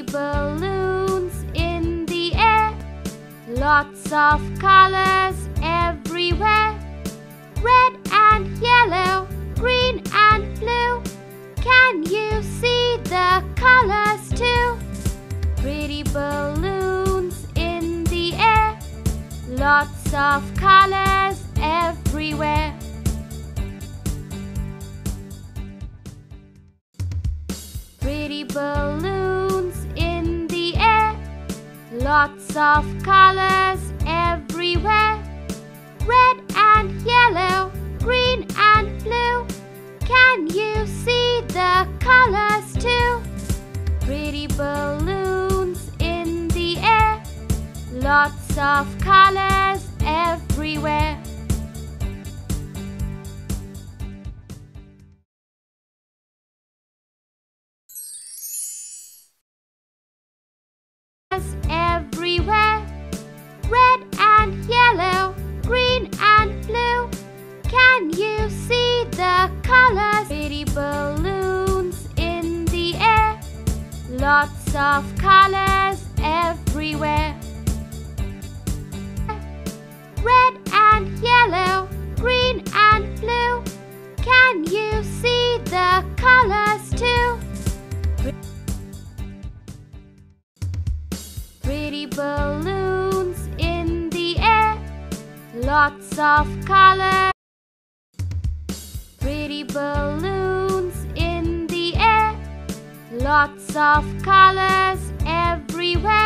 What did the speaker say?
Pretty balloons in the air. Lots of colors everywhere. Red and yellow, green and blue. Can you see the colors too? Pretty balloons in the air. Lots of colors everywhere. Pretty balloons. Lots of colors everywhere. Red and yellow, green and blue. Can you see the colors too? Pretty balloons in the air. Lots of colors everywhere. Can you see the colors? Pretty balloons in the air. Lots of colors everywhere. Red and yellow, green and blue. Can you see the colors too? Pretty balloons in the air. Lots of colors. Pretty balloons in the air. Lots of colors everywhere.